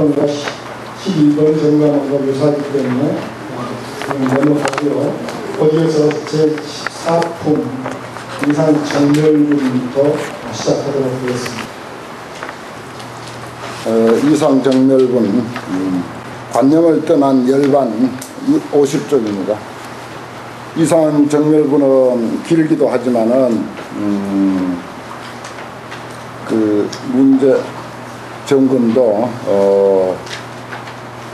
18번과 12번 점검한 거 유사하기 때문에 넘어가고요. 거기에서 제14품 이상 정렬부터 시작하도록 하겠습니다. 어, 이상 정렬분 음, 관념을 떠난 열반 50쪽입니다. 이상 정렬분은 길기도 하지만은 음, 그 문제 점검도 어,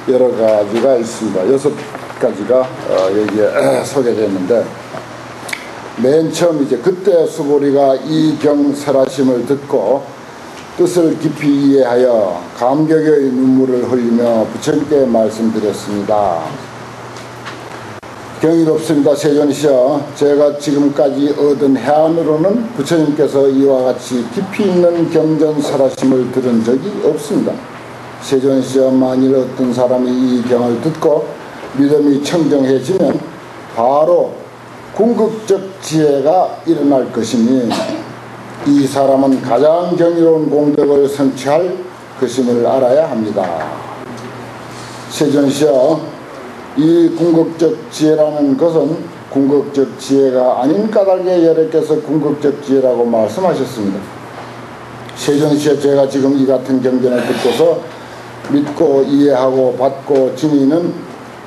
여러 가지가 있습니다. 여섯 가지가 어, 여기에 소개되는데 맨 처음 이제 그때 수보리가 이 경설하심을 듣고 뜻을 깊이 이해하여 감격의 눈물을 흘리며 부처님께 말씀드렸습니다. 경이롭습니다. 세존이시여 제가 지금까지 얻은 해안으로는 부처님께서 이와 같이 깊이 있는 경전 설하심을 들은 적이 없습니다. 세존이시여 만일 어떤 사람이 이 경을 듣고 믿음이 청정해지면 바로 궁극적 지혜가 일어날 것이니 이 사람은 가장 경이로운 공덕을 성취할 것임을 알아야 합니다. 세존시여 이 궁극적 지혜라는 것은 궁극적 지혜가 아닌 까닭에 여러께서 궁극적 지혜라고 말씀하셨습니다. 세존시여 제가 지금 이 같은 경전을 듣고서 믿고 이해하고 받고 지니는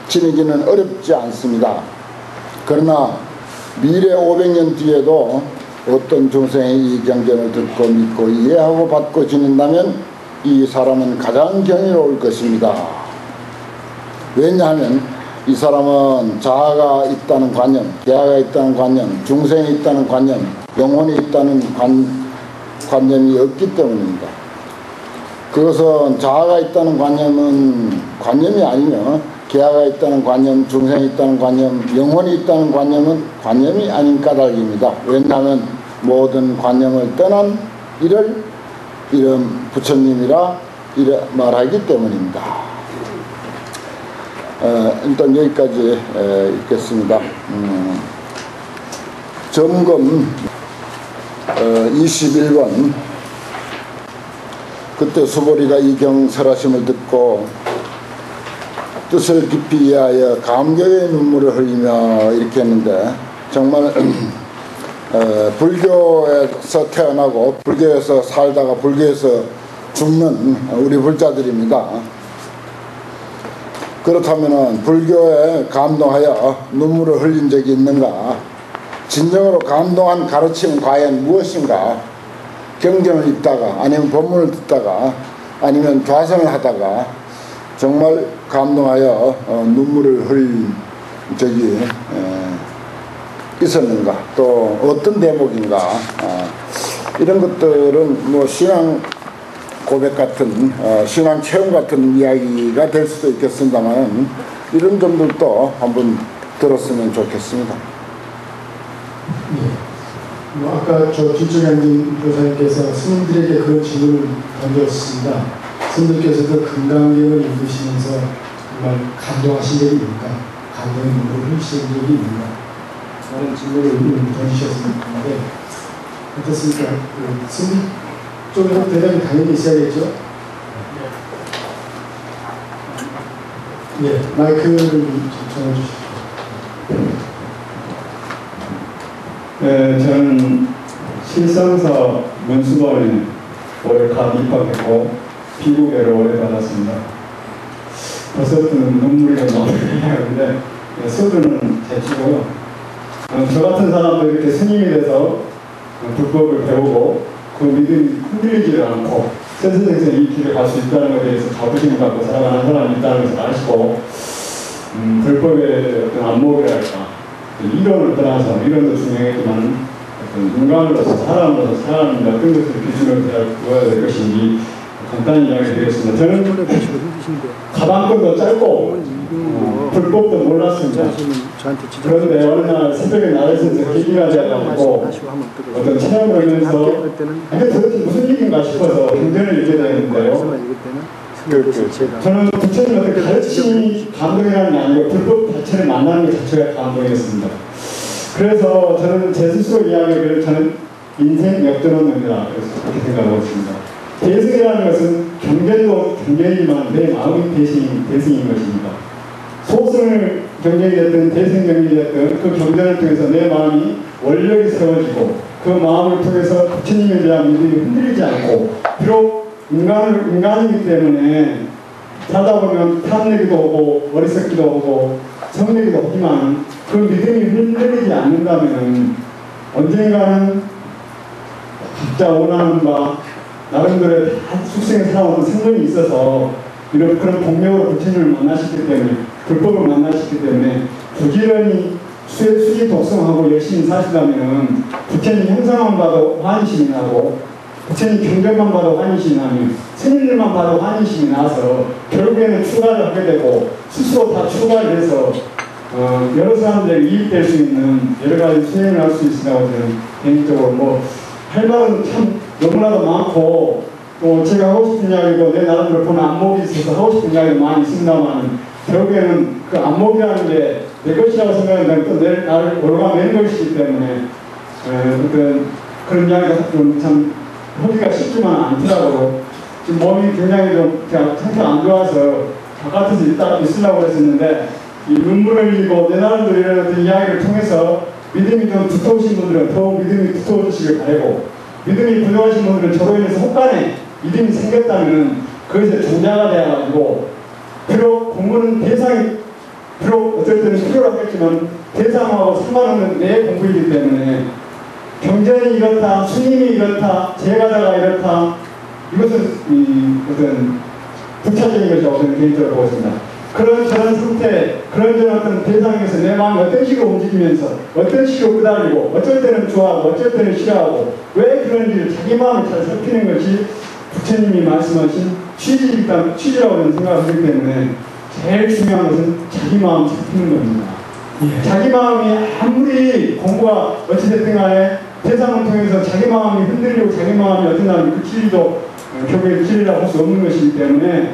지니기는 어렵지 않습니다. 그러나 미래 500년 뒤에도 어떤 중생이 이 경전을 듣고 믿고 이해하고 받고 지낸다면 이 사람은 가장 경이로울 것입니다. 왜냐하면 이 사람은 자아가 있다는 관념, 계아가 있다는 관념, 중생이 있다는 관념, 영혼이 있다는 관, 관념이 없기 때문입니다. 그것은 자아가 있다는 관념은 관념이 아니며 계아가 있다는 관념, 중생이 있다는 관념, 영혼이 있다는 관념은 관념이 아닌 까닭입니다. 왜냐하면 모든 관념을 떠난 이를 이런 부처님이라 이래 말하기 때문입니다. 어, 일단 여기까지 에, 읽겠습니다. 음, 점검 어, 21번 그때 수보리가 이 경 설하심을 듣고 뜻을 깊이 이해하여 감격의 눈물을 흘리며 이렇게 했는데 정말 어, 불교에서 태어나고 불교에서 살다가 불교에서 죽는 우리 불자들입니다. 그렇다면 불교에 감동하여 눈물을 흘린 적이 있는가? 진정으로 감동한 가르침은 과연 무엇인가? 경전을 읽다가 아니면 법문을 듣다가 아니면 좌선을 하다가 정말 감동하여 어, 눈물을 흘린 적이 에, 있었는가? 또 어떤 대목인가? 아, 이런 것들은 뭐 신앙 고백 같은 어, 신앙 체험 같은 이야기가 될 수도 있겠습니다만 이런 점들도 한번 들었으면 좋겠습니다. 네. 뭐 아까 저 앉은 교사님께서 스님들에게 그런 질문을 던졌습니다. 스님들께서도 금강경을 읽으시면서 정말 감동하신 적이 있는가? 감동의 눈물을 흘리신 적이 있는가? 라는 질문을 던지셨는데 어떻습니까? 그 스님 쪽에서 대답이 당연히 있어야겠죠? 예, 마이크를 전해 주시죠. 네, 저는 실상사 문수반에 올해 갓 입학했고 피부계를 오래 받았습니다. 벌써부터 눈물이 나오는데 소주는 제치고요. 어, 저 같은 사람도 이렇게 스님이 돼서 불법을 배우고 그 믿음이 흔들리지를 않고 센스생생 이 길을 갈 수 있다는 것에 대해서 자부심을 갖고 살아가는 사람이 있다는 것을 아시고 음, 불법의 어떤 안목이랄까 이론을 떠나서 이론도 중요했지만 어떤 인간으로서 사람으로서 사람이 어떤 것을 기준으로 보아야 될 것인지 간단히 이야기 드리겠습니다. 저는 가방끈도 짧고 어, 불법도 몰랐습니다. 그런데 어느 날 새벽에 나가서 계기가 되어가지고 어떤 체험을 하면서 이게 도대체 무슨 일인가 싶어서 경전을 읽게 되는데요. 저는 부처님 어떤 가르침이 감동이라는 게 아니고 불법 자체를 만나는 것 자체가 감동이었습니다. 그래서 저는 제 스스로 이야기를 저는 인생 역전원입니다. 그렇게 생각하고 있습니다. 대승이라는 것은 경전도 경전이지만 내 마음이 대승인, 대승인 것입니다. 소승을 경쟁이 됐든 대승 경쟁이 됐든 그 경전을 통해서 내 마음이 원력이 세워지고 그 마음을 통해서 부처님에 대한 믿음이 흔들리지 않고 비록 인간을, 인간이기 때문에 살다 보면 탐내기도 오고 어리석기도 오고 성내기도 오지만 그 믿음이 흔들리지 않는다면 언젠가는 각자 원하는 바 나름대로 다 숙생에 살아오는 생존이 있어서 이런 그런 동력으로 부처님을 만나셨기 때문에 불법을 만나셨기 때문에 부지런히 수, 수지 독성하고 열심히 사시다면 부처님 형상만 봐도 환희심이 나고 부처님 경전만 봐도 환희심이 나면 스님들만 봐도 환희심이 나서 결국에는 출가를 하게 되고 스스로 다 출가를 해서 어, 여러 사람들에게 이익될 수 있는 여러 가지 수행을 할 수 있으라고 저는 개인적으로 뭐 할 말은 참 너무나도 많고 또 제가 하고 싶은 이야기도 내 나름대로 보는 안목이 있어서 하고 싶은 이야기도 많이 있습니다만 결국에는 그 안목이라는 게 내 것이라고 생각한다면 또 내, 나를 올라가는 것이기 때문에 에, 어떤 그런 이야기가 좀참 하기가 쉽지만 않더라고요. 지금 몸이 굉장히 좀 제가 상태가 안 좋아서 바깥에서 있다, 있으려고 했었는데 이 눈물을 흘리고 내 나름대로 이런 이야기를 통해서 믿음이 좀 두터우신 분들은 더욱 믿음이 두터워지시길 바라고 믿음이 부족하신 분들은 저로 인해서 혹간에 믿음이 생겼다면 그것에 종자가 되어가지고 비록 공부는 대상이 비록 어떨 때는 필요하겠지만 대상하고 상관없는 내 공부이기 때문에 경전이 이렇다, 스님이 이렇다, 제가다가 이렇다 이것은 이 어떤 부차적인 것이라고 저는 개인적으로 보고 있습니다. 그런 저런 상태, 그런 저런 어떤 대상에서 내 마음이 어떤 식으로 움직이면서 어떤 식으로 끄달리고 어쩔 때는 좋아하고 어쩔 때는 싫어하고 왜 그런지를 자기 마음을 잘 살피는 것이 부처님이 말씀하신 취지이다, 취지라고 저는 생각하기 때문에 제일 중요한 것은 자기 마음 살피는 겁니다. 자기 마음이 아무리 공부가 어찌됐든 간에 대상을 통해서 자기 마음이 흔들리고 자기 마음이 어떤 날은 그 진리도 결국에 진리라고 할 수 없는 것이기 때문에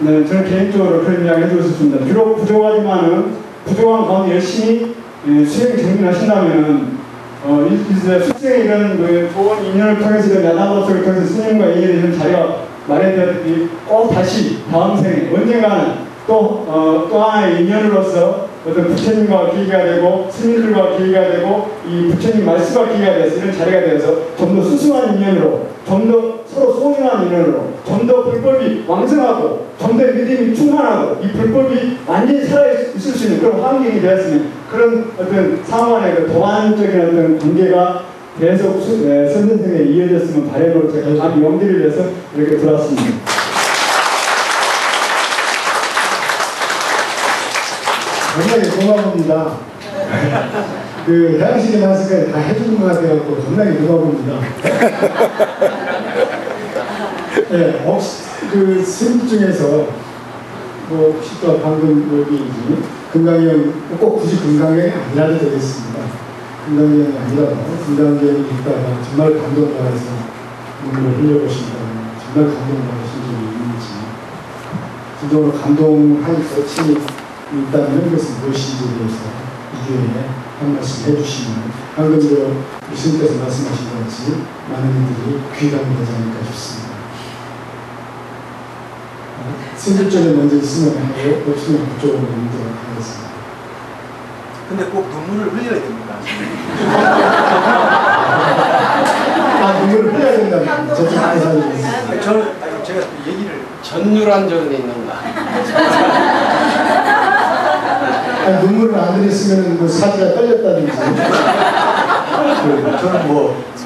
네, 저는 개인적으로 그런 이야기 해주고 싶습니다. 비록 부족하지만은 부족한 가운데 열심히 예, 수행 정진하신다면은 어, 이제 이런 그 좋은 인연을 통해서 이런 야단법석을 통해서 스님과 인연이 이런 자리가 마련되었듯이 꼭 다시 다음 생에 언젠가는 또, 어, 또 하나의 인연으로서 어떤 부처님과 기회가 되고 스님들과 기회가 되고 이 부처님 말씀과 기회가 돼서 이런 자리가 되어서 좀 더 수수한 인연으로 좀 더 서로 소중한 인연으로 좀 더 불법이 왕성하고 좀 더 믿음이 충만하고 이 불법이 완전히 살아있을 수 있는 그런 환경이 되었으면 그런 어떤 상황의 그 도안적인 어떤 관계가 계속 수, 예, 선생님에 이어졌으면 바람으로 제가 감 용기를 내서 이렇게 들어왔습니다. 굉장히 고마웁니다. 그 해양식의 말씀까지 다 해주는 것 같아갖고 굉장히 고마웁니다. 네, 혹시 그 스님 중에서 뭐 혹시 또 방금 여기 금강경 꼭 굳이 금강경이 아니라도 되겠습니다. 금강경이 아니라도 금강경이 있다가 정말 감동받아서 눈물을 흘려보신다면 정말 감동받으신 적이 있는지 진정으로 감동할 거침이 있다면 그것은 무엇인지에 대해서 이 기회에 한 말씀 해주시면 방금 저 교수님께서 말씀하신 것 같이 많은 이들이 귀감이 되지 않을까 싶습니다. 스님 쪽에 먼저 있으면 하고 없으면 그쪽으로 넘도록 하겠습니다. 근데 꼭 눈물을 흘려야 됩니다. 아, 눈물을 흘려야 된다는 저쪽 대사님. 저는 아니, 제가 얘기를 전율한 적은 있는가? 아니, 눈물을 안 흘렸으면 그 사지가 떨렸다든지. 그 저는 뭐저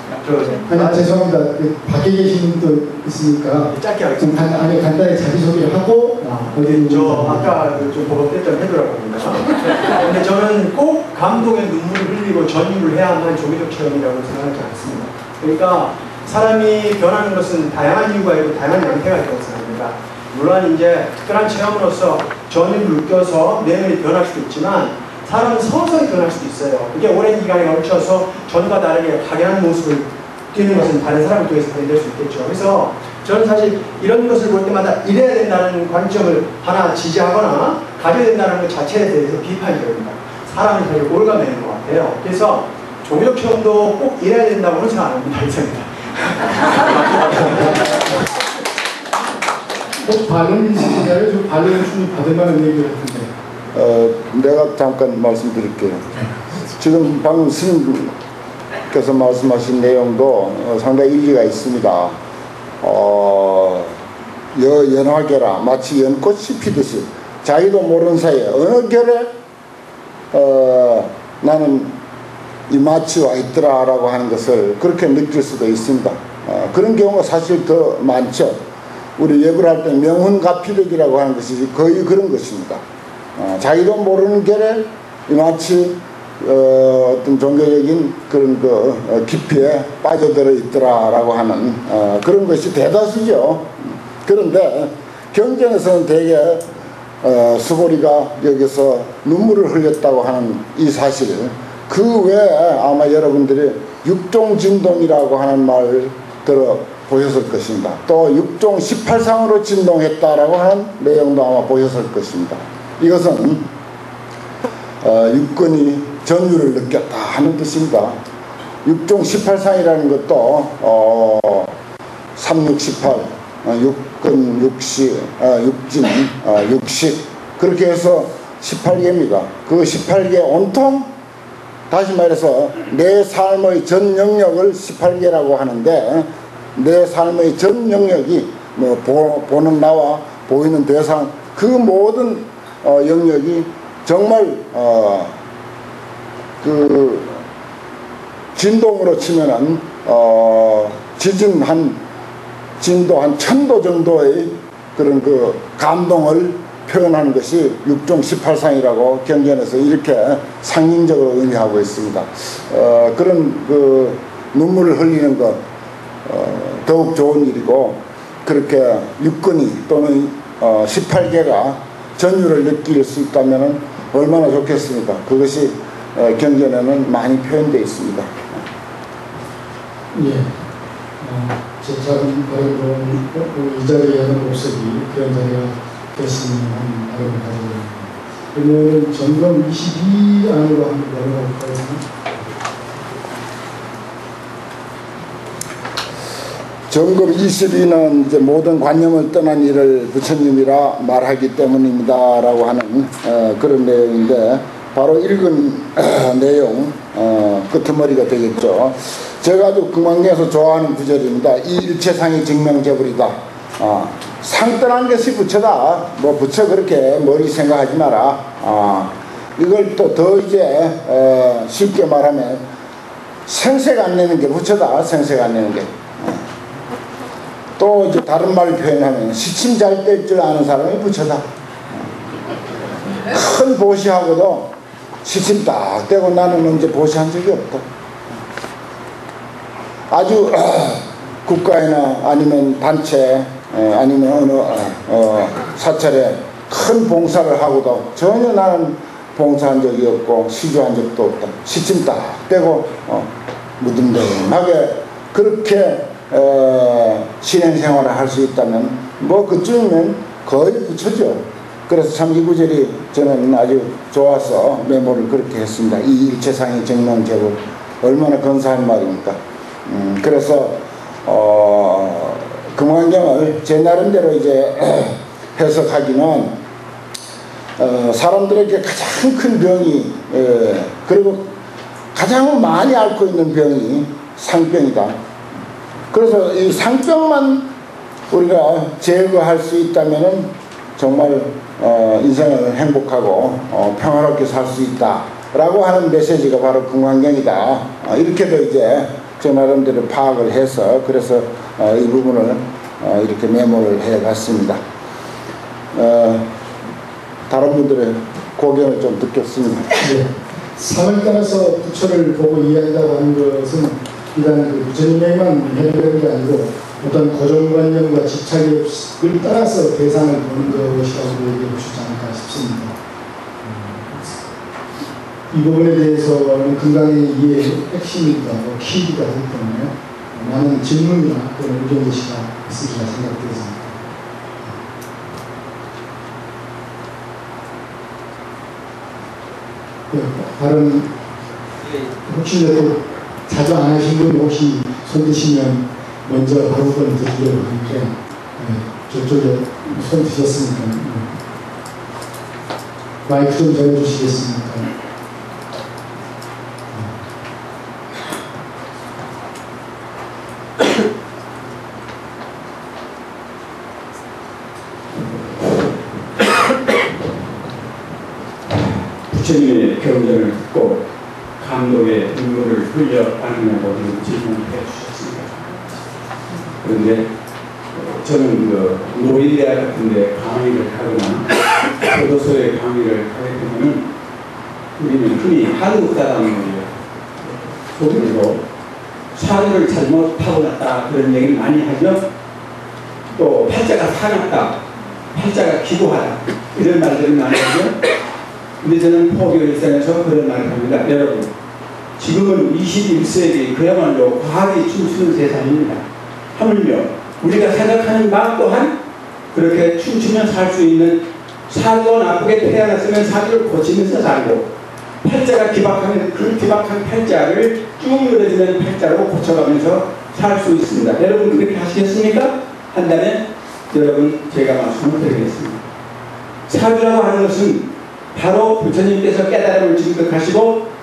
아니 죄송합니다. 그 밖에 계신 분도 있으니까 짧게 좀 하겠습니다. 간, 아니, 간단히 자기소개를 하고 아, 어디 있는지 저 아까 그좀 보복했던 해도라고 합니다. 근데 저는 꼭 감동의 눈물을 흘리고 전율을 해야만 종교적 체험이라고 생각하지 않습니다. 그러니까 사람이 변하는 것은 다양한 이유가 있고 다양한 양태가 있다고 생각합니다. 물론 이제 특별한 체험으로서 전율을 느껴서 내면이 변할 수도 있지만 사람은 서서히 변할 수도 있어요. 이게 오랜 기간에 걸쳐서 전과 다르게 확연한 모습을 띄는 것은 다른 사람을 통해서 발견될 수 있겠죠. 그래서 저는 사실 이런 것을 볼 때마다 이래야 된다는 관점을 하나 지지하거나 가져야 된다는 것 자체에 대해서 비판적입니다. 사람이 사실 올가매는 것 같아요. 그래서 종교적 체험도 꼭 이래야 된다고는 생각 안 합니다. 이상입니다. 꼭좀 발언을 좀 받을 만한 얘기 같은데 어, 내가 잠깐 말씀드릴게요. 지금 방금 스님께서 말씀하신 내용도 어, 상당히 일리가 있습니다. 어, 여 연화계라 마치 연꽃이 피듯이 자기도 모르는 사이에 어느 결에 어, 나는 이 마치 와 있더라 라고 하는 것을 그렇게 느낄 수도 있습니다. 어, 그런 경우가 사실 더 많죠. 우리 예불 할 때 명훈 가피력이라고 하는 것이 거의 그런 것입니다. 어, 자기도 모르는 결에 이 마치 어, 어떤 종교적인 그런 그 어, 깊이에 빠져들어 있더라라고 하는 어, 그런 것이 대다수죠. 그런데 경전에서는 대개 어, 수고리가 여기서 눈물을 흘렸다고 하는 이 사실 그 외에 아마 여러분들이 육종진동이라고 하는 말을 들어 보셨을 것입니다. 또 육종 18상으로 진동했다라고 하는 내용도 아마 보셨을 것입니다. 이것은 어, 육근이 전율을 느꼈다 하는 뜻입니다. 육종 18상이라는 것도 어, 3618, 어, 육근, 육시, 어, 육진, 어, 육식 그렇게 해서 18개입니다. 그 18개 온통 다시 말해서 내 삶의 전 영역을 18개라고 하는데 내 삶의 전 영역이 뭐 보, 보는 나와 보이는 대상 그 모든 어, 영역이 정말 어, 그 진동으로 치면은 어, 지진 한 진도 한 천도 정도의 그런 그 감동을 표현하는 것이 육종 18상이라고 경전에서 이렇게 상징적으로 의미하고 있습니다. 어, 그런 그 눈물을 흘리는 것 어, 더욱 좋은 일이고 그렇게 육근이 또는 어, 18개가 전율을 느낄 수 있다면 얼마나 좋겠습니까? 그것이 어, 경전에는 많이 표현되어 있습니다. 예. 어, 제 작은 바람으로 이 자리에 하는 모습이 그런 자리가 됐으면 하는 바람을 가지고 그러면 점검 22 안으로 한번 넘어갈까요? 점검 22는 이제 모든 관념을 떠난 일을 부처님이라 말하기 때문입니다 라고 하는 어, 그런 내용인데 바로 읽은 어, 내용 어, 끄트머리가 되겠죠. 제가 아주 금강경에서 좋아하는 구절입니다. 이 일체상이 증명제불이다. 아, 상 떠난 것이 부처다. 뭐 부처 그렇게 머리 생각하지 마라. 아, 이걸 또 더 이제 어, 쉽게 말하면 생색 안 내는 게 부처다. 생색 안 내는 게. 또 이제 다른 말을 표현하면 시침 잘 뗄 줄 아는 사람이 부처다. 큰 보시하고도 시침 딱 떼고 나는 언제 보시한 적이 없다. 아주 국가이나 아니면 단체 아니면 어느 어, 사찰에 큰 봉사를 하고도 전혀 나는 봉사한 적이 없고 시주한 적도 없다. 시침 딱 떼고 어, 무덤덤하게 그렇게 어, 신행생활을 할 수 있다면 뭐 그쯤이면 거의 부처죠. 그래서 참 이 구절이 저는 아주 좋아서 메모를 그렇게 했습니다. 이 일체상의 정명제국 얼마나 근사한 말입니까? 음, 그래서 어, 금환경을 제 나름대로 이제 해석하기는 어, 사람들에게 가장 큰 병이 에, 그리고 가장 많이 앓고 있는 병이 상병이다. 그래서 이 상병만 우리가 제거할 수 있다면은 정말 어, 인생을 행복하고 어, 평화롭게 살 수 있다라고 하는 메시지가 바로 금강경이다. 어, 이렇게도 이제 제 나름대로 파악을 해서 그래서 어, 이 부분을 어, 이렇게 메모를 해봤습니다. 어, 다른 분들의 고견을 좀 듣겠습니다. 네. 상을 따라서 부처를 보고 이해한다고 하는 것은 일단 그 부처님에게만 해결되는 게 아니고 어떤 고정관념과 집착을 따라서 대상을 보는 것이라고 얘기해 보시지 않을까 싶습니다. 음, 이 부분에 대해서는 건강의 이해의 핵심이기도 하고 키이기도 하기 때문에 많은 질문이나 그런 의견 제시가 있으리라 생각되었습니다. 네, 다른 혹시 또 자주 안 하신 분 혹시 손 드시면 먼저 발언권 드리려고 하는데 네, 저쪽에 손 드셨으니까 네. 마이크 좀 전해주시겠습니까? 부처님의 경전을 듣고 감동의 눈물을 흘려 하느냐고 질문해 주셨습니다. 그런데 어, 저는 그 노인대학 같은 데 강의를 하거나 교도소에 강의를 하게 되면은 우리는 흔히 한국 사람들이요. 소리로 사료를 잘못하고 났다 그런 얘기를 많이 하죠. 또 팔자가 사납다, 팔자가 기고하다 이런 말들을 많이 하죠. 근데 저는 포교 일상에서 그런 말을 합니다. 여러분, 지금은 21세기 그야말로 과학이 춤추는 세상입니다. 하물며 우리가 생각하는 마음 또한 그렇게 춤추면 살 수 있는 사주가 나쁘게 태어났으면 사주를 고치면서 살고 팔자가 기박하면 그 기박한 팔자를 쭉 늘어지는 팔자로 고쳐가면서 살 수 있습니다. 여러분 그렇게 하시겠습니까? 한다면 여러분 제가 말씀을 드리겠습니다. 사주라고 하는 것은 바로 부처님께서 깨달음을 증득하시고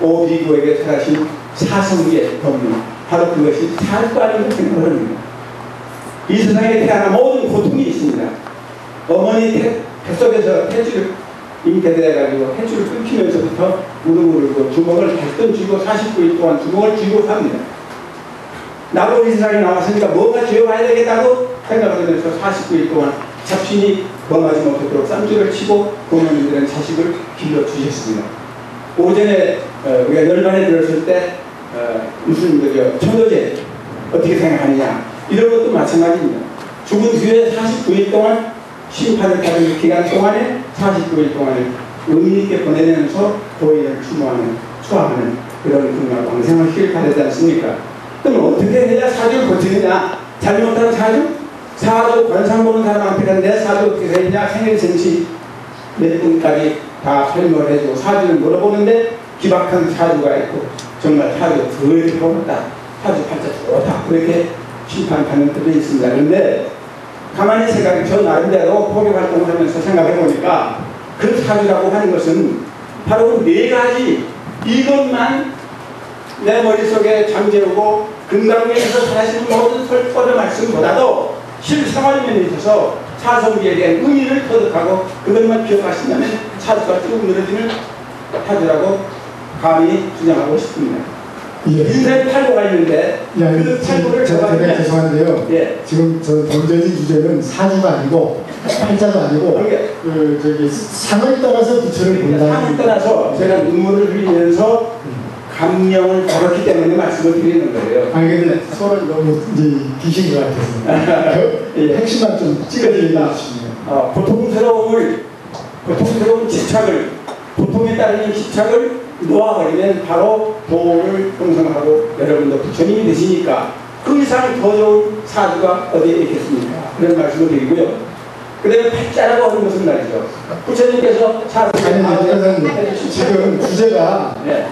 오비구에게 설하신 사성기의 법문 바로 그것이 살과라는 생각을 합니다. 이 세상에 태어난 모든 고통이 있습니다. 어머니 태, 뱃속에서 탯줄을 잉태돼가지고 탯줄을 끊기면서부터 무릎을 꿇고 주먹을 발등 쥐고 49일 동안 주먹을 쥐고 삽니다. 나도 이 세상에 나왔으니까 뭔가 죄와야 되겠다고 생각하면서 49일 동안 잡신이 범하지 못하도록 쌈줄을 치고 부모님들은 자식을 길러주셨습니다. 오전에 어, 우리가 열반에 들었을 때 어, 무슨 그저 천도제 어떻게 생각하느냐 이런 것도 마찬가지입니다. 죽은 뒤에 49일 동안 심판을 받은 기간 동안에 49일 동안에 의미 있게 보내면서 고인을 추모하는 추하하는 그런 그날 왕생을 실패하지 않습니까? 그럼 어떻게 해야 사주를 고치느냐? 잘못한 사주? 사주 관상 보는 사람한테 내 사주 어떻게 되느냐? 생일생시 몇 분까지 다 설명을 해주고 사주를 물어보는데 기박한 사주가 있고 정말 사주 더럽게 보았다. 사주 팔자 좋다. 그렇게 심판하는 분도 있습니다. 그런데 가만히 생각해 저 나름대로 포교 활동을 하면서 생각해 보니까 그 사주라고 하는 것은 바로 네 가지 이것만 내 머릿속에 잠재우고 금강경에서 사시는 모든 설법의 말씀보다도 실생활 면에 있어서 사성비에 대한 의미를 터득하고 그것만 기억하신다면 사주가 쭉 늘어지는 사주라고 감히 주장하고 싶습니다. 예. 인생 팔도가 있는데 야, 그 팔도를 저, 제가 죄송한데요. 예. 지금 저 던져진 주제는 사주가 아니고 팔자도 아니고 그 저기 상을 따라서 부처를 상을 본다는 떠나서 제가 눈물을 흘리면서 감명을 받았기 때문에 말씀을 드리는 거예요. 아니 근데 서로 너무 이제 기신 것 같아서 그 예. 핵심만 좀 찍어 얘기해 주시면 어, 고통스러움을 고통스러운 집착을 고통에 따르는 집착을 놓아버리면 바로 도를 형성하고 여러분도 부처님이 되시니까 그 이상 더 좋은 사주가 어디에 있겠습니까? 그런 말씀을 드리고요. 그 다음에 팔자라고 하는 것은 말이죠. 부처님께서 사주를 지금 주제가 네.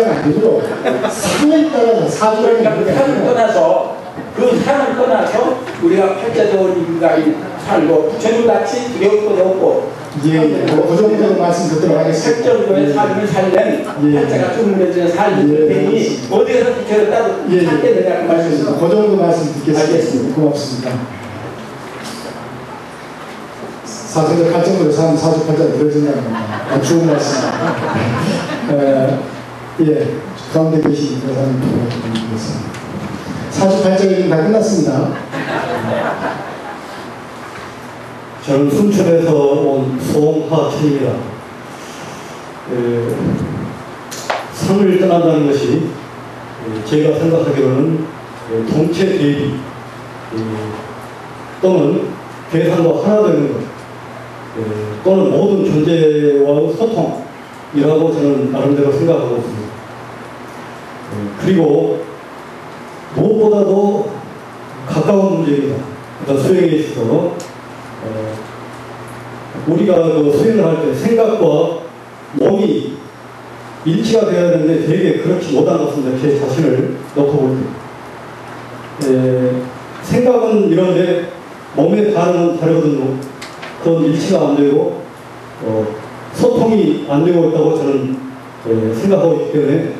팔자가 아니고 상을 따라서 사주라는 그러니까 그게 산을 아니고 떠나서 그 산을 떠나서 우리가 팔자 좋은 인간이 살고 부처님 같이 두려울 것도 없고 예, 예. 그 정도 말씀 듣도록 하겠습니다. 설정도의 예. 삶을 살면 예. 팔자가 쭉 무너지는 삶이 예. 되니 어디에서 부처를 따로 예, 예. 찾게 되냐고. 말씀입니다. 그 정도 말씀 듣겠습니다. 알겠습니다. 고맙습니다. 사주를 팔정으로 사는 사주 팔자 늘어진다는. 아, 좋은 말씀입니다. 에, 예, 가운데 계신 여사님 부탁드리겠습니다. 48장이 다 끝났습니다. 저는 순천에서 온 송하천입니다. 에, 상을 떠난다는 것이 에, 제가 생각하기로는 에, 동체 대비 에, 또는 대상과 하나 되는 것 에, 또는 모든 존재와의 소통이라고 저는 나름대로 생각하고 있습니다. 에, 그리고 무엇보다도 가까운 문제입니다. 어떤 수행에 있어서 어, 우리가 그 수행을 할 때 생각과 몸이 일치가 되어야 되는데 되게 그렇지 못한 것 같습니다. 제 자신을 놓고 볼 때. 에, 생각은 이런데 몸의 반응은 다르거든요. 그건 일치가 안 되고 어, 소통이 안 되고 있다고 저는 에, 생각하고 있기 때문에 에,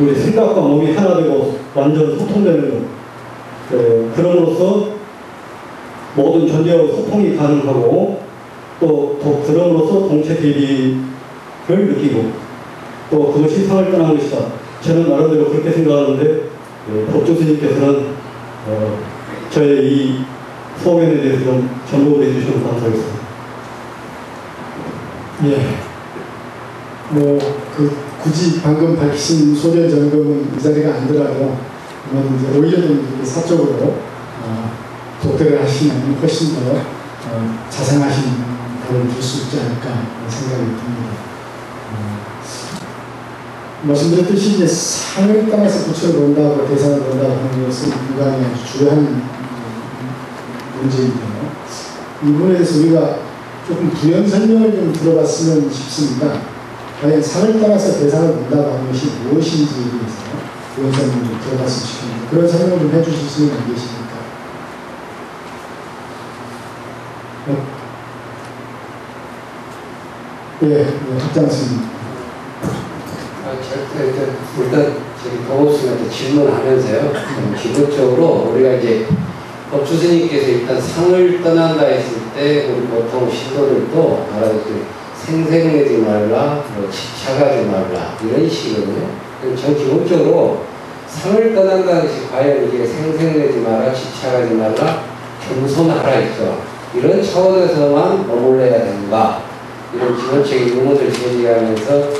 우리 생각과 몸이 하나 되고 완전 소통되는 것. 에, 그럼으로써 모든 존재와 소통이 가능하고 또, 또 그럼으로써 동체 대비를 느끼고 또 그것이 상을 떠난 것이다. 저는 나름대로 그렇게 생각하는데 예, 법조스님께서는 어, 저의 이 소견에 대해서 좀 전복을 해주시면 감사하겠습니다. 예. 뭐, 그, 굳이 방금 밝히신 소련 점검은 이 자리가 아니더라도, 이건 이제 오히려 좀 사적으로, 어, 독대를 하시면 훨씬 더 어, 자상하신 답을 줄수 있지 않을까 생각이 듭니다. 어, 말씀드렸듯이 이제 상을 떠나서 부처를 본다고 대상을 본다고 하는 것은 인간의 주요한 음, 문제인데요. 이 부분에 대해서 우리가 조금 부연 설명을 좀 들어봤으면 싶습니다. 과연 상을 떠나서 대상을 본다고 하는 것이 무엇인지에 대해서 설명을 좀 들어봤으면 싶습니다. 그런 설명을 좀 해주실 수는 안 계십니까? 예, 예, 합장스입니다. 아, 절대 일단, 일단 저기 동호수한테 질문하면서요. 음, 기본적으로 우리가 이제 법주스님께서 일단 상을 떠난다 했을 때 우리 보통 신도들도 말하듯이 생생내지 말라, 뭐 집착하지 말라 이런 식이거든요. 그럼 전 기본적으로 상을 떠난다는 것이 과연 이게 생생내지 마라, 집착하지 말라, 겸손하라 있죠. 이런 차원에서만 머물러야 되는가 이런 기본적인 의문을 제기하면서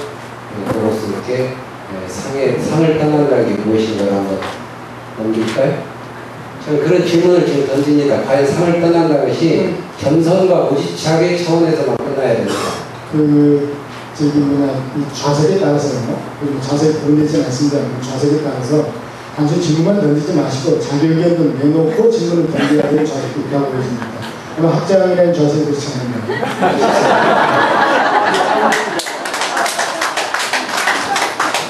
그로서 이렇게 예, 상에, 상을 떠난다는 게 무엇인가 한번 넘길까요? 저는 그런 질문을 지금 던집니다. 과연 상을 떠난다는 것이 겸손과 무지착의 차원에서만 끝나야 된다. 그 저기 뭐냐 이 좌석에 따라서요. 그리고 좌석에 보내지는 않습니다. 그 좌석에 따라서 단순 질문만 던지지 마시고 자기 의견도 내놓고 질문을 던져야 되는 좌석도 있다고 보십니다. 아마 학장이라는 좌석이 그렇지 않나요?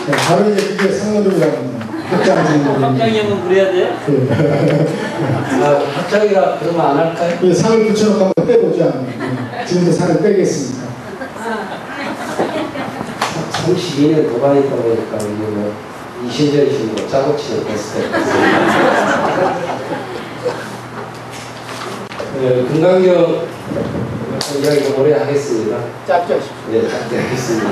네, 바로 이제 그게 상노동이라고 합니다. 학장 상노동. 확장형은 그래야 돼요? 아, 합작이라 그러면 안 할까요? 예, 상을 붙여놓고 한번 빼보죠. 예, 지금도 상을 빼겠습니다. 32년 도반이 있다 보니까 이게 뭐 이신전식으로 짜고 치는 베스트. 네, 금강경 이야기 오래 하겠습니다. 짧죠? 네, 짧게 하겠습니다.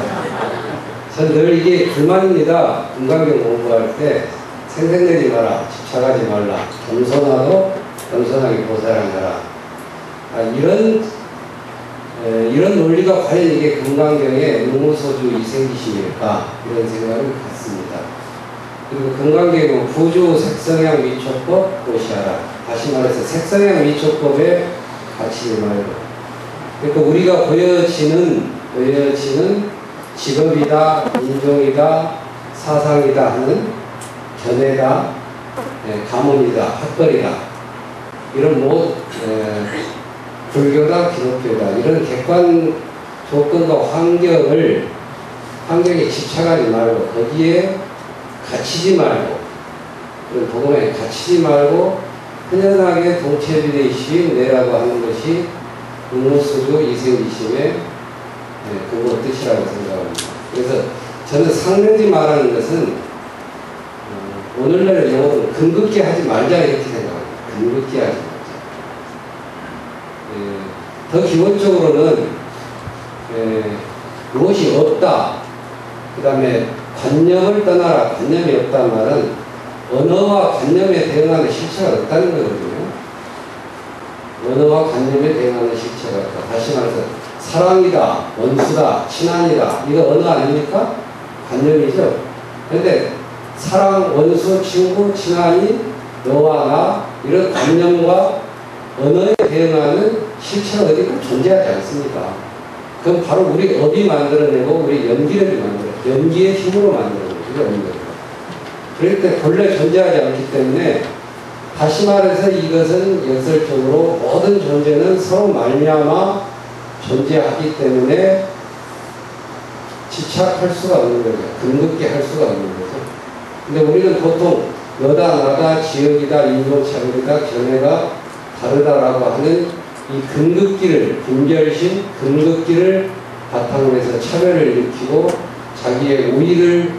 저는 늘 이게 불만입니다. 금강경 공부할 때 생생내지 마라, 집착하지 말라, 겸손하고 겸손하게 보살하라. 아, 이런 에, 이런 논리가 과연 이게 금강경의 농무소주 이생기심일까 이런 생각을 갖습니다. 그리고 금강경은 부주 색성향 미촉법 고시하라. 다시 말해서 색성향 미촉법에 갇히지 말고. 그러니까 우리가 보여지는 보여지는 직업이다, 인종이다, 사상이다 하는 견해다, 예, 가문이다, 학벌이다 이런 뭐 에, 불교다, 기독교다 이런 객관 조건과 환경을 환경에 집착하지 말고 거기에 갇히지 말고 그런 도금에 갇히지 말고 흔연하게 동체비대이심 내라고 하는 것이 의무수조 이생이심의 네, 그거 뜻이라고 생각합니다. 그래서 저는 상내지 말하는 것은 어, 오늘날 영어로 근극기 하지 말자 이렇게 생각합니다. 근극기 하지 더 기본적으로는 예, 무엇이 없다. 그 다음에 관념을 떠나라. 관념이 없다는 말은 언어와 관념에 대응하는 실체가 없다는 거거든요. 언어와 관념에 대응하는 실체가 없다. 다시 말해서 사랑이다, 원수다, 친한이다. 이거 언어 아닙니까? 관념이죠. 그런데 사랑, 원수, 친구, 친한이, 너와 나 이런 관념과 언어에 대응하는 실체가 어디가 존재하지 않습니다. 그건 바로 우리 어디 만들어내고 우리 연기를 만들어 연기의 힘으로 만드는 거죠. 연기를. 그렇기 때문에 본래 존재하지 않기 때문에 다시 말해서 이것은 역설적으로 모든 존재는 서로 말미암아 존재하기 때문에 지착할 수가 없는 거죠. 근긋게 할 수가 없는 거죠. 근데 우리는 보통 너다 나다 지역이다 인종차별이다 견해가 다르다라고 하는 이 근긋기를 분별심 근긋기를 바탕으로 해서 차별을 일으키고 자기의 우위를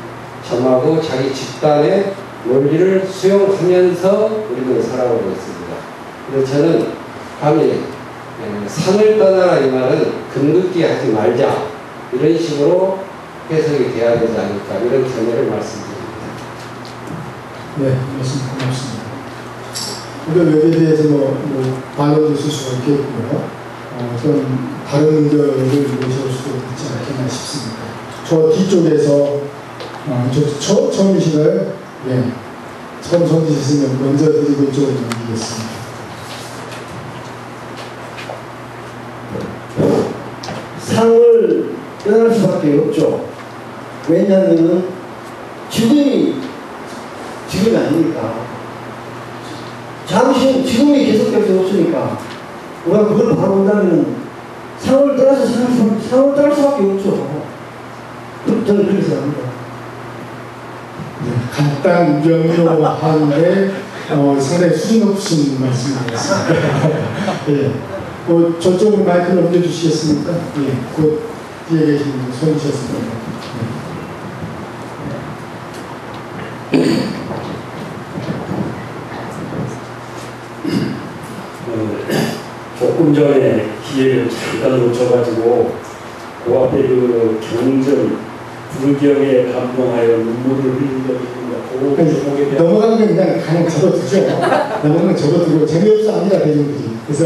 점하고 자기 집단의 논리를 수용하면서 우리는 살아오고 있습니다. 그래서 저는 감히 에, 산을 떠나라 이 말은 근긋기 하지 말자 이런 식으로 해석이 돼야 되지 않을까 이런 견해를 말씀드립니다. 네, 말씀 고맙습니다. 그러니까 여기에 대해서 뭐, 뭐 반론을 쓸 수가 있겠고요. 어, 좀 다른 의견을 모셔올 수도 있지 않겠나 싶습니다. 저 뒤쪽에서 어, 저, 저 처음이신가요? 예. 처음 손주셨으면 먼저 드리고 이쪽으로 넘기겠습니다. 상을 떠날 수밖에 없죠. 왜냐하면 지금이 지금이 아니니까. 잠시 지금이 계속될 수 없으니까 우리가 그걸 바라본다면 상을 떠나서 살 수, 상을 떠날 수밖에 없죠. 그- 저는 그렇게 생각합니다. 네, 간단 명료한데 어, 상당히 수준 높으신 말씀이었습니다. 예. 어, 저쪽으로 마이크 넘겨주시겠습니까? 예. 곧 뒤에 계신 분 손이셨습니다. 어, 조금 전에 기회를 잠깐 놓쳐가지고 그 앞에 그 경전 불경에 감동하여 눈물을 흘린 적이 있습니다. 넘어간 건 그냥 그냥 접어두죠. 넘어간 건 접어두고 재미없어 합니다 대중들이. 그래서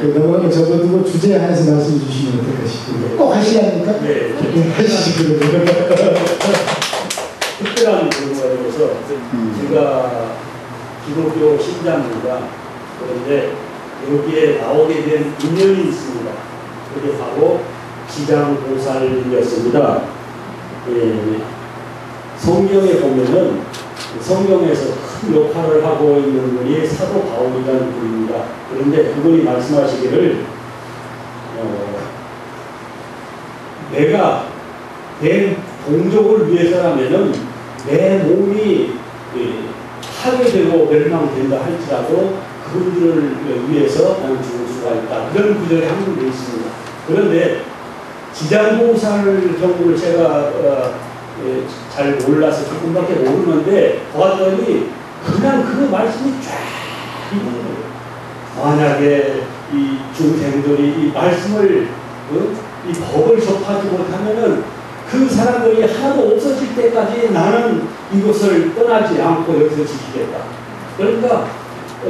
그 넘어간 건 접어두고 주제에 한해서 말씀해 주시면 어떨까 싶은데 꼭 하시랍니까? 네, 네, 그러면. 특별한 경우가 되어서 제가 기독교 신자입니다. 그런데 여기에 나오게 된 인연이 있습니다. 그게 바로 기장보살이었습니다. 예, 성경에 보면은 성경에서 큰 역할을 하고 있는 분이 사도 바울이라는 분입니다. 그런데 그분이 말씀하시기를 어, 내가 내 동족을 위해서라면은 내 몸이 예, 파괴되고 멸망된다 할지라도 그분들을 위해서 나는 죽을 수가 있다. 그런 구절이 되어 있습니다. 그런데 지장보살 경우를 제가 어, 예, 잘 몰라서 조금밖에 모르는데 보았더니 그냥 그 말씀이 쫙 있는 거예요. 만약에 이 중생들이 이 말씀을 어? 이 법을 접하지 못하면은 그 사람들이 하나도 없어질 때까지 나는 이것을 떠나지 않고 여기서 지키겠다. 그러니까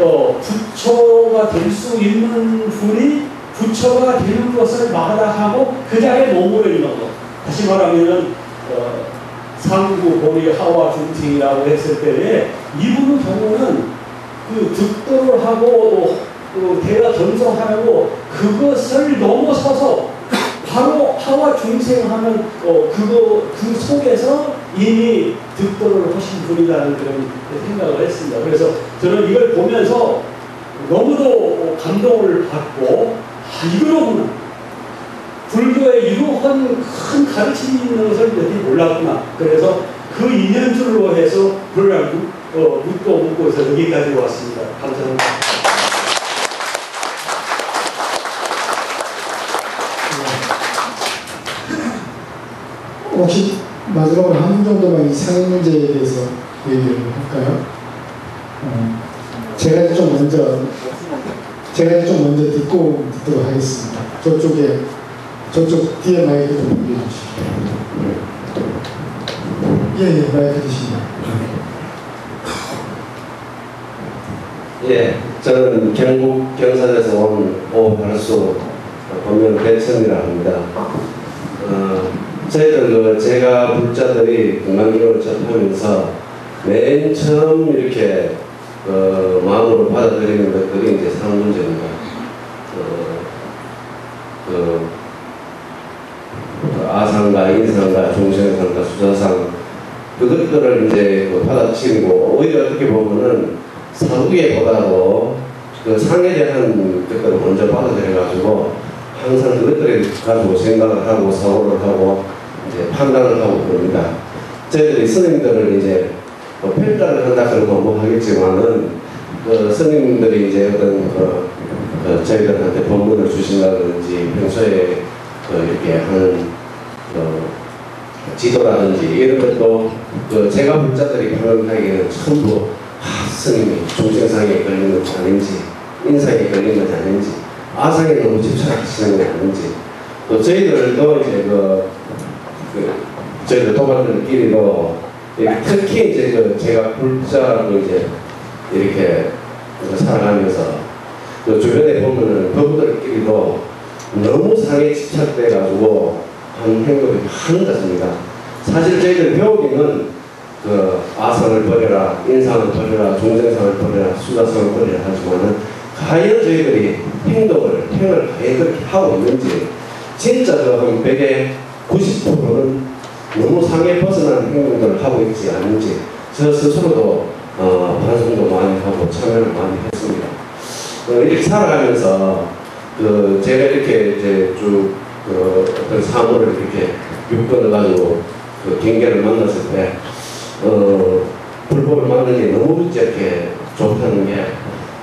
어, 부처가 될 수 있는 분이 부처가 되는 것을 마다하고 그 자리에 머무르 있는 것. 다시 말하면은 어, 상구 보리 하와 중생이라고 했을 때에 이분의 경우는 그 득도를 하고 그 대가 전성하고 그것을 넘어서서 바로 하와 중생하는 어, 그거 그 속에서 이미 득도를 하신 분이라는 그런 생각을 했습니다. 그래서 저는 이걸 보면서 너무도 감동을 받고 아, 이거로구나. 불교에 이러한 큰 가르침이 있는 것을 여태 몰랐구나. 그래서 그 인연줄로 해서 불을 어, 묻고 묻고 해서 여기까지 왔습니다. 감사합니다. 혹시 마지막으로 한분 정도만 이 상해 문제에 대해서 얘기를 할까요? 어, 제가 좀 먼저 제가 좀 먼저 듣고 듣도록 하겠습니다. 저쪽에 저쪽 뒤에 마이크 좀 올려주시죠. 예, 예, 마이크 드십니다. 예, 저는 경북 경산에서 온 오발수 본명 배천이라 합니다. 어, 저희들 그 제가 불자들이 건강기록을 접하면서 맨 처음 이렇게 어, 마음으로 받아들이는 것들이 이제 상문제입니다. 어, 그, 그 아상과 인상과 종생상과 수자상 그것들을 이제 그 받아치고 오히려 어떻게 보면은 사후에 보다도 그 상에 대한 것들을 먼저 받아들여가지고 항상 그것들에 가지고 생각을 하고 사고를 하고 이제 판단을 하고 그럽니다. 저희들이 스님들을 이제 뭐 평가를 한다 그러면 뭐 하겠지만은 그 스님들이 이제 어떤 그, 그 저희들한테 법문을 주신다든지 평소에 그 이렇게 하는 그 지도라든지 이런 것도 그 제가 불자들이 판단하기에는 전부 아, 스님이 중생상에 걸린 것이 아닌지 인상에 걸린 것이 아닌지 아상에 너무 집착하시는 게 아닌지 또 저희들도 이제 그, 그 저희들 도반들끼리도 이렇게 특히 이제 그 제가 불자로 이제 이렇게 살아가면서 그 주변에 보면은 부부들끼리도 너무 상에 집착돼 가지고 하는 행동이 많은 것 같습니다. 사실 저희들 배우기는 그 아상을 버려라, 인상을 버려라, 종생상을 버려라, 수다상을 버려라 하지만은 과연 저희들이 행동을, 행을 과연 그렇게 하고 있는지 진짜 저한 100의 90%는 너무 상에 벗어난 행동들을 하고 있지 않은지 저 스스로도 어, 반성도 많이 하고 참여를 많이 했습니다. 어, 이렇게 살아가면서 그 제가 이렇게 이제 쭉 그 어떤 사물을 이렇게 육건을 가지고 그 경계를 만났을 때 어, 불법을 막는 게 너무 이렇게 좋다는 게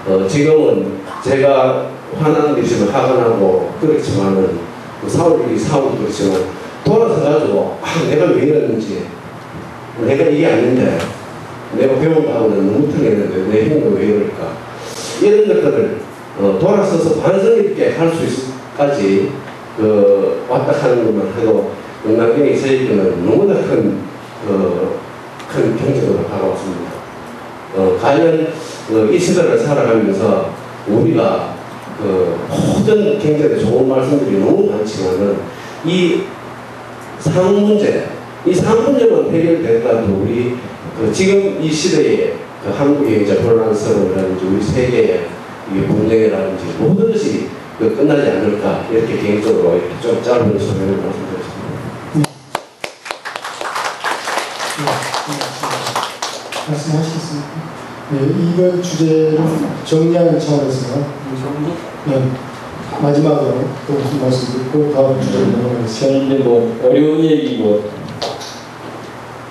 어, 지금은 제가 화나는 게 있으면 화가 나고 그렇지만은 그 일이 싸우고 그렇지만 돌아서 가지고 아, 내가 왜 이러는지. 내가 이게 아닌데 내가 배운 거하고는 너무 틀리는데 내 행동이 왜 이럴까. 이런 것들을 어, 돌아서서 반성 있게 할 수 있을까지 그 왔다 가는 것만 해도 영남경이 저희들은 너무나 큰, 어, 큰 경제로 다가왔습니다. 어, 과연 어, 이 시대를 살아가면서 우리가 그 모든 굉장히 좋은 말씀들이 너무 많지만은 이 상 문제, 이 상 문제만 해결되더라도 우리 그 지금 이 시대에 그 한국의 이제 혼란스러움이라든지 우리 세계의 이 분쟁이라든지 모든 것이 그 끝나지 않을까 이렇게 개인적으로 이렇게 좀 짧은 소개를 말씀드렸습니다. 말씀하시겠습니까? 네, 이번 주제를 정리하는 차원에서 네, 마지막으로 또 무슨 말씀 듣고 다음 주제로 넘어가겠습니다. 저는 이제 뭐 어려운 얘기고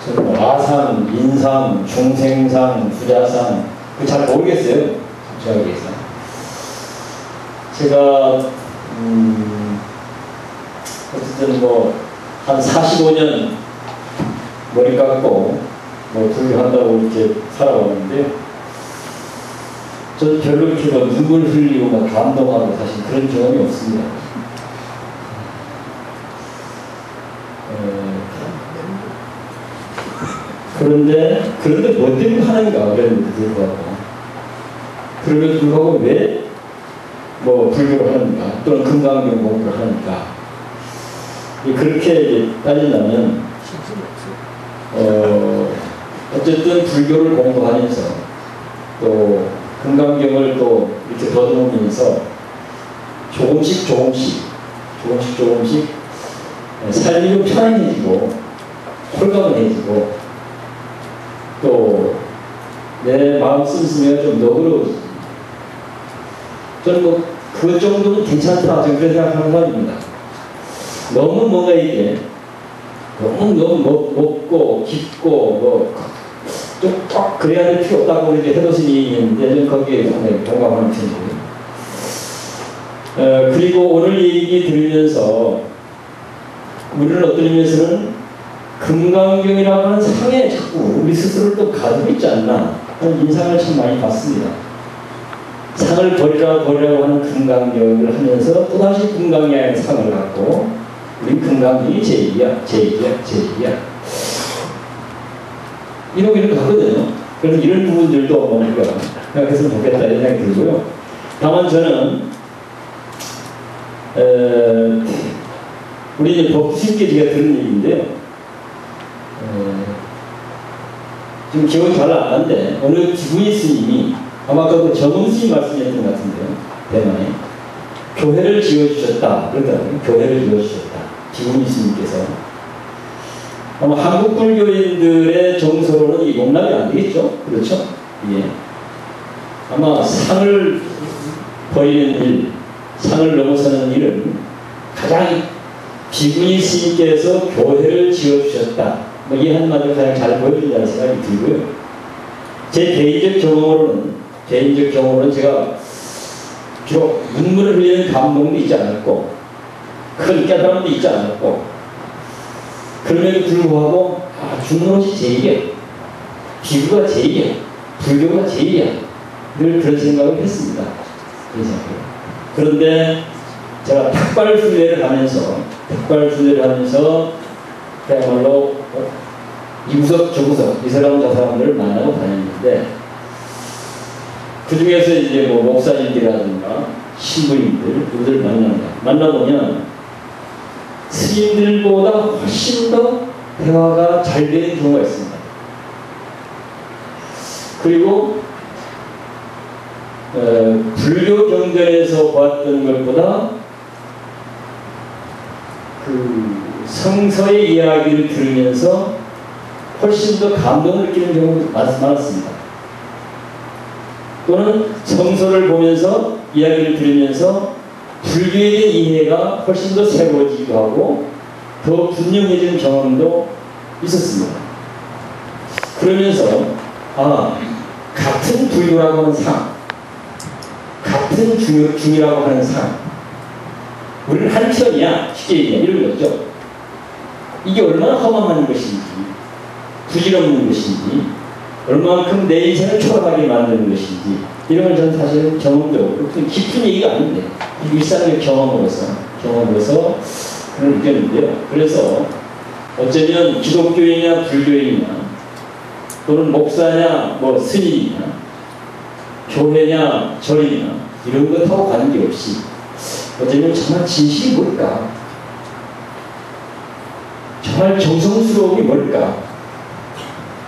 저는 뭐 아상, 인상, 중생상, 부자상 그잘 모르겠어요. 해서 제가 음 어쨌든 뭐 한 45년 머리 깎고 뭐 불교한다고 이렇게 살아왔는데 전 별로 이렇게 뭐 눈물 흘리고 막 감동하고 사실 그런 경험이 없습니다. 어, 그런데 그런데 뭐 때문에 하는가 그랬는데 불구하고 그럼에도 불구하고 왜 뭐 불교를 하는가 또는 금강경 공부를 하는가 이 그렇게 따진다면 어 어쨌든 불교를 공부하면서 또 금강경을 또 이렇게 더듬으면서 조금씩 조금씩 조금씩 조금씩 삶이 좀 편안해지고 홀가분해지고 또 내 마음 씀씀이가 좀 너그러워지고 저는 뭐 그 정도는 괜찮다 저는 그런 생각하는 사람입니다. 너무 뭔가 이게 너무 너무 먹, 먹고 깊고 뭐 좀꽉 그래야 될 필요 없다고 이제 해도신이 저는 거기에 상당히 동감하는 편이고요. 어, 그리고 오늘 얘기 들으면서 우리는 어떤 의미에서는 금강경이라고 하는 상에 자꾸 우리 스스로를 또 가지고 있지 않나 하는 인상을 참 많이 받습니다. 상을 버리라 버리라고 하는 금강경을 하면서 또다시 금강경의 상을 갖고 우리 금강경이 제2야, 제2야, 제2야. 이러고 이러고 갔거든요. 그래서 이런 부분들도 뭔가 생각했으면 좋겠다 이런 생각이 들고요. 다만 저는 에, 우리 이제 법신께지가 들은 얘기인데요. 에, 지금 기억이 잘 안 나는데 어느 기분이 스님이 아마 그 정음 스님 말씀이었던 것 같은데요. 대만에 교회를 지어주셨다 그러더라고요. 교회를 지어주셨다. 기분이 스님께서 아마 한국 불교인들의 정서로는 이 용납이 안 되겠죠? 그렇죠? 예. 아마 상을 버리는 일, 상을 넘어서는 일은 가장 비구니 스님께서 교회를 지어주셨다. 뭐 이 한마디로 가장 잘 보여준다는 생각이 들고요. 제 개인적 경험으로는, 개인적 경험으로는 제가 비록 눈물을 흘리는 감동도 있지 않았고, 큰 깨달음도 있지 않았고, 그럼에도 불구하고, 아, 중노릇이 제일이야. 비구가 제일이야. 불교가 제일이야. 늘 그런 생각을 했습니다. 그런 생각을. 그런데 제가 탁발 순례를 하면서, 탁발 순례를 하면서, 그야말로 이구석 저구석 이 사람 저 사람들을 만나고 다녔는데 그 중에서 이제 뭐 목사님들이라든가 신부님들 그들 만난다 만나보면 스님들보다 훨씬 더 대화가 잘 되는 경우가 있습니다. 그리고 어, 불교 경전에서 봤던 것보다 그 성서의 이야기를 들으면서 훨씬 더 감동을 느끼는 경우도 많았습니다. 또는 성서를 보면서 이야기를 들으면서 불교에 대한 이해가 훨씬 더 새로워지기도 하고 더 분명해지는 경험도 있었습니다. 그러면서 아 같은 불교라고 하는 상, 같은 중, 중이라고 하는 상, 우리는 한 편이야 쉽게 얘기하면 이런 거죠. 이게 얼마나 허망한 것인지, 부질없는 것인지, 얼마만큼 내 인생을 초라하게 만드는 것인지, 이런 걸 저는 사실은 경험적으로, 깊은 얘기가 아닌데, 일상의 경험으로서, 경험으로서 그걸 느꼈는데요. 그래서 어쩌면 기독교인이나 불교인이나, 또는 목사냐, 뭐 스님이냐, 교회냐, 절이냐, 이런 것하고 관계없이, 어쩌면 정말 진실이 뭘까? 정말 정성스러움이 뭘까?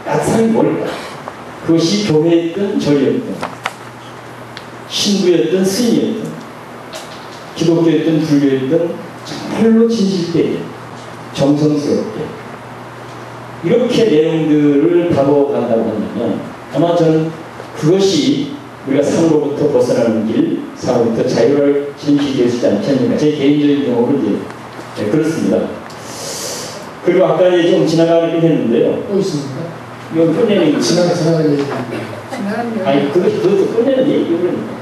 따뜻함이 뭘까? 그것이 교회였든 절이었든 신부였든 스님이었든 기독교였든 불교였든 정말로 진실되게 정성스럽게 이렇게 내용들을 다뤄간다고 한다면 아마 저는 그것이 우리가 상으로부터 벗어나는 길, 상으로부터 자유를 진실이 될수 있지 않는가 제 개인적인 경험을 이제 네, 그렇습니다. 그리고 아까 이제 좀 지나가긴 했는데요. 또 있습니까? 이거 끝내는 지나가 지나가는 얘기. 아니 그것 그것도 끝내는 얘기 그러니까.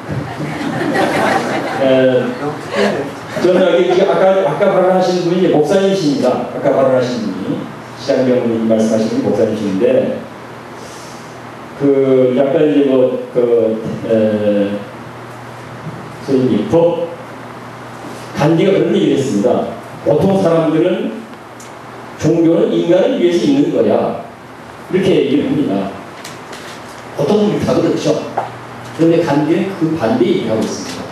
에, 저는 아까 아까 발언하신 분이 목사님이십니다. 아까 발언하신 분이 시장경님 말씀하신 분이 목사님이신데 그 약간 이제 뭐그 소위 법 간디가 그런 얘기를 했습니다. 보통 사람들은 종교는 인간을 위해서 있는 거야. 이렇게 얘기를 합니다. 보통 우리 다 그렇죠. 그런데 간디는 그 반대 얘기하고 있습니다.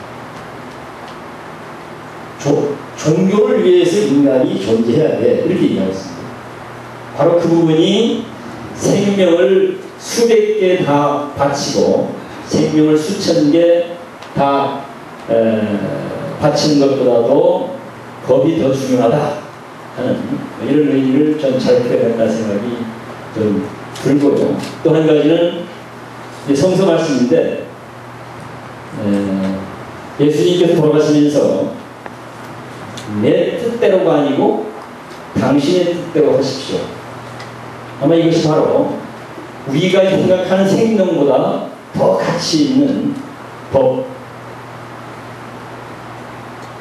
조, 종교를 위해서 인간이 존재해야 돼. 이렇게 얘기하고 있습니다. 바로 그 부분이 생명을 수백 개 다 바치고 생명을 수천 개다 바치는 것보다도 법이 더 중요하다 하는 이런 의미를 좀 잘 표현했다 생각이 좀 들고요. 또 한 가지는 성서 말씀인데 예수님께서 돌아가시면서 내 뜻대로가 아니고 당신의 뜻대로 하십시오. 아마 이것이 바로 우리가 생각하는 생명보다 더 가치 있는 법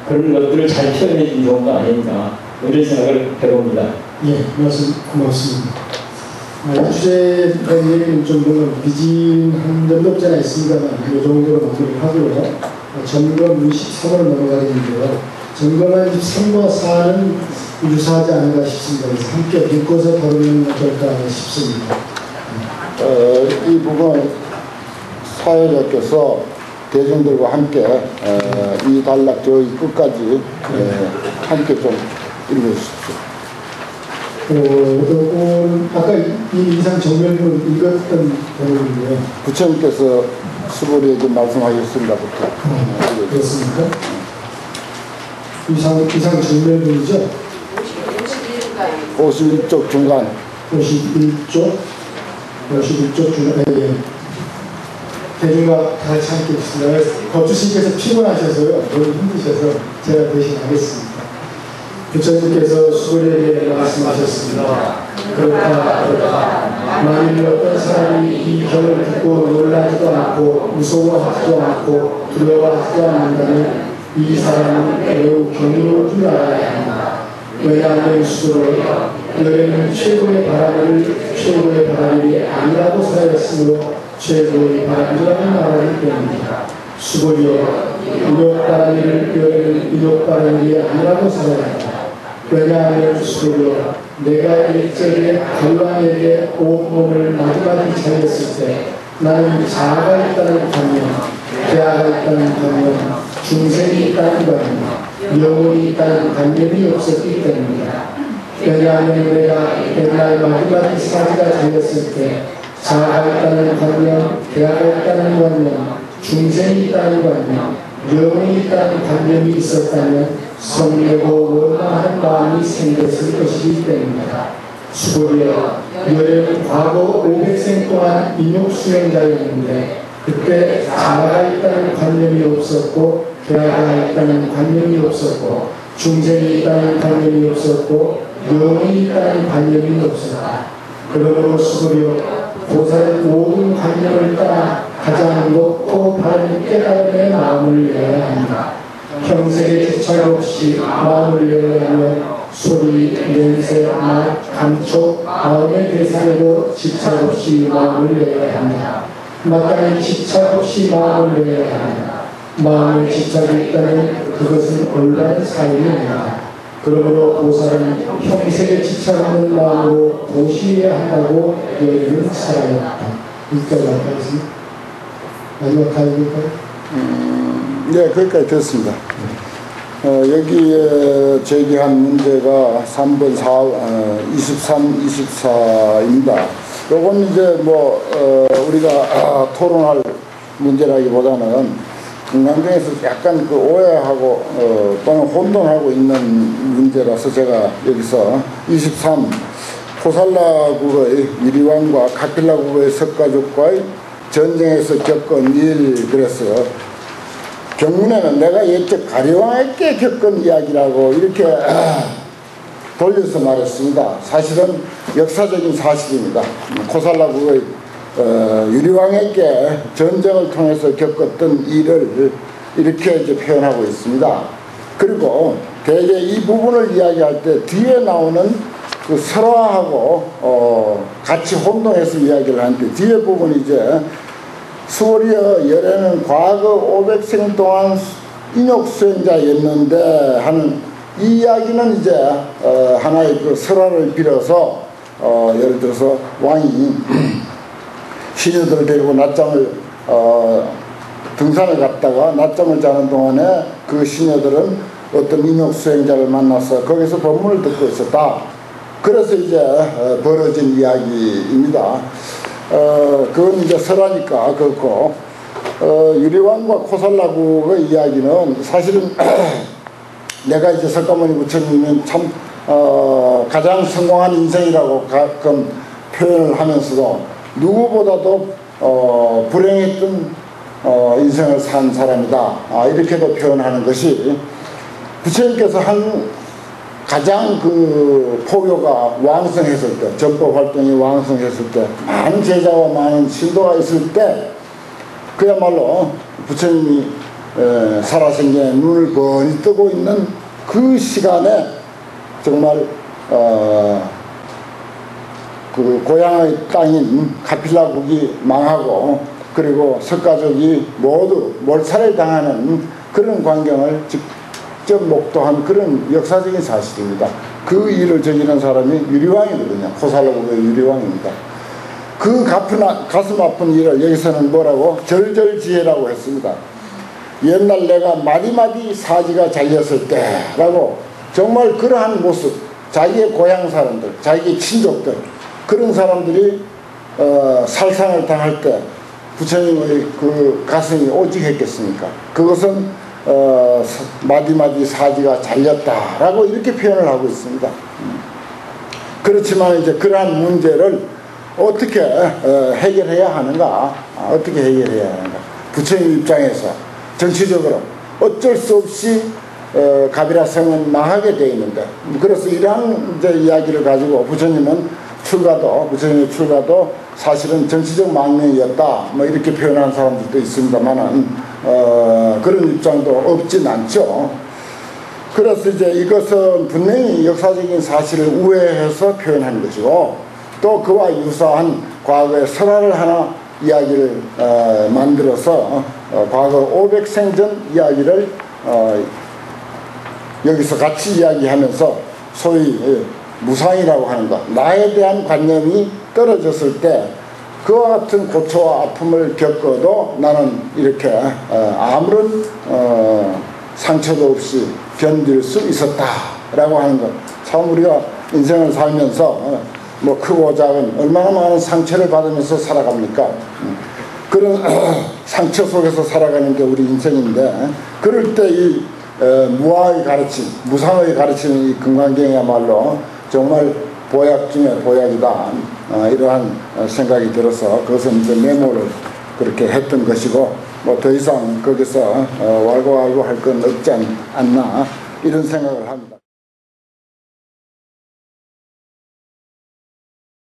그런 것들을 잘 표현해 준 경우가 아닌가 이런 생각을 해봅니다. 예, 말씀 고맙습니다. 아, 이 주제에 좀 뭔가 미진한 점도 없지 않아 있습니다만 이 정도로 마무리를 하고요. 아, 점검 23을 넘어가겠는데요. 점검한 23과 4는 유사하지 않은가 싶습니다. 그래서 함께 묶어서 다루면 어떨까 싶습니다. 어, 이 부분 사회자께서 대중들과 함께 어, 이 단락 저희 끝까지 에, 함께 좀 읽어주십시오. 어, 오늘 아까 이 이상 정면을 읽었던 내용인데요. 부처님께서 수보리에게 말씀하셨습니다부터 어, 그렇습니까? 이상, 이상 정면문이죠? 51쪽 중간 51쪽, 51쪽 중에, 예, 예. 대중과 다 같이 함께 있습니다. 거주신께서 피곤하셔서요, 너무 힘드셔서 제가 대신 하겠습니다. 부처님께서 수고리에게 말씀하셨습니다. 그렇다, 그렇다. 만일 어떤 사람이 이 경을 듣고 놀라지도 않고 무서워하지도 않고 두려워하지도 않는다면 이 사람은 매우 경이로운 줄 알아야 합니다. 왜냐하면 수도로 너희는 최고의 바람을 최고의 바람이 아니라고 사였으므로 최고의 바람이라는 말하기 때문이다. 수고리여 인욕바람이를 너희는 인욕바람이 아니라고 살아야 한다. 왜냐하면 수고리여 내가 일제에 갈망에게 온몸을 마지막에 차렸을 때 나는 자아가 있다는 관념, 대아가 있다는 관념, 중생이 있다는 관념, 영혼이 있다는 관념이 없었기 때문이다. 왜냐하면 내가 옛날 마지막 사지가 되었을 때 자아가 있다는 관념, 대아가 있다는 관념, 중생이 있다는 관념, 영혼이 있다는 관념이 있었다면 성내고 원망한 마음이 생겼을 것이기 때문이다. 수고리여, 너는 과거 500생 동안 인욕 수행자였는데 그때 자아가 있다는 관념이 없었고 대아가 있다는 관념이 없었고 중생이 있다는 관념이 없었고 영이 있다는 관념이 없었다. 그러므로 수고리여 보살의 모든 관념을 따라 가장 높고 바른 깨달음의 마음을 열어야 합니다. 평생에 지착 없이 마음을 하면 소리, 냄새, 맛, 감촉, 마음의 대상에도 지착 없이 마음을 열어야 합니다. 마땅히 지착 없이 마음을 열어야 합니다. 마음에 집착이 있다면 그것은 올바른 삶입니다. 그러므로 보살은 평생에 집착하는 마음으로 도시해야 한다고 여기는 살아야 한다. 할까요? 마지막 타임일까요? 음, 네, 거기까지 됐습니다. 어, 여기에 제기한 문제가 3번 4, 어, 23, 24입니다. 요건 이제 뭐, 어, 우리가 아, 토론할 문제라기보다는 건강경에서 약간 그 오해하고 어, 또는 혼돈하고 있는 문제라서 제가 여기서 23 호살라국의 이리왕과 카필라국의 석가족과의 전쟁에서 겪은 일 그래서 경문에는 내가 옛적 가리왕에게 겪은 이야기라고 이렇게 아, 돌려서 말했습니다. 사실은 역사적인 사실입니다. 코살라국의 어, 유리왕에게 전쟁을 통해서 겪었던 일을 이렇게 이제 표현하고 있습니다. 그리고 대개 이 부분을 이야기할 때 뒤에 나오는 그 설화하고 어, 같이 혼동해서 이야기를 하는데 뒤에 부분 이제 수월이여 열애는 과거 500생 동안 인욕 수행자였는데 하는 이 이야기는 이제 어, 하나의 그 설화를 빌어서 어, 예를 들어서 왕이 시녀들을 데리고 낮잠을 어, 등산을 갔다가 낮잠을 자는 동안에 그 시녀들은 어떤 인욕 수행자를 만나서 거기서 법문을 듣고 있었다. 그래서 이제 어, 벌어진 이야기입니다. 어, 그건 이제 설하니까 그렇고 어, 유리왕과 코살라국의 이야기는 사실은 내가 이제 석가모니 부처님은 참 어, 가장 성공한 인생이라고 가끔 표현을 하면서도 누구보다도 어, 불행했던 어, 인생을 산 사람이다. 아, 이렇게도 표현하는 것이 부처님께서 한 가장 그 포교가 왕성했을 때, 전법 활동이 왕성했을 때, 많은 제자와 많은 신도가 있을 때, 그야말로 부처님이 에, 살아생전에 눈을 번히 뜨고 있는 그 시간에 정말 어, 그 고향의 땅인 카필라국이 망하고 그리고 석가족이 모두 몰살을 당하는 그런 광경을 직 접 목도한 그런 역사적인 사실입니다. 그 일을 저지른 사람이 유리왕이거든요. 코살라국의 유리왕입니다. 그 아- 가슴 아픈 일을 여기서는 뭐라고 절절지혜라고 했습니다. 옛날 내가 마디마디 사지가 잘렸을 때라고 정말 그러한 모습 자기의 고향 사람들 자기의 친족들 그런 사람들이 어, 살상을 당할 때 부처님의 그 가슴이 오직했겠습니까? 그것은 어, 사- 마디마디 사지가 잘렸다라고 이렇게 표현을 하고 있습니다. 음. 그렇지만 이제 그러한 문제를 어떻게 어, 해결해야 하는가? 아, 어떻게 해결해야 하는가? 부처님 입장에서 정치적으로 어쩔 수 없이 어, 가비라 성은 망하게 돼 있는데 그래서 이러한 이제 이야기를 가지고 부처님은 출가도 부처님의 출가도 사실은 정치적 망명이었다 뭐 이렇게 표현하는 사람들도 있습니다만은 어, 그런 입장도 없진 않죠. 그래서 이제 이것은 분명히 역사적인 사실을 우회해서 표현한 것이고 또 그와 유사한 과거의 설화를 하나 이야기를 어, 만들어서 어, 과거 500생전 이야기를 어, 여기서 같이 이야기하면서 소위 예, 무상이라고 하는 것 나에 대한 관념이 떨어졌을 때 그와 같은 고초와 아픔을 겪어도 나는 이렇게 어, 아무런 어, 상처도 없이 견딜 수 있었다라고 하는 것. 참 우리가 인생을 살면서 어, 뭐 크고 작은 얼마나 많은 상처를 받으면서 살아갑니까? 음. 그런 상처 속에서 살아가는 게 우리 인생인데 그럴 때 이 무아의 가르침, 무상의 가르치는 이 금강경이야말로 정말 보약 중에 보약이다. 어, 이러한 어, 생각이 들어서 그것은 이제 메모를 그렇게 했던 것이고 뭐 더 이상 거기서 어, 왈가왈부 할건 없지 않- 않나 이런 생각을 합니다.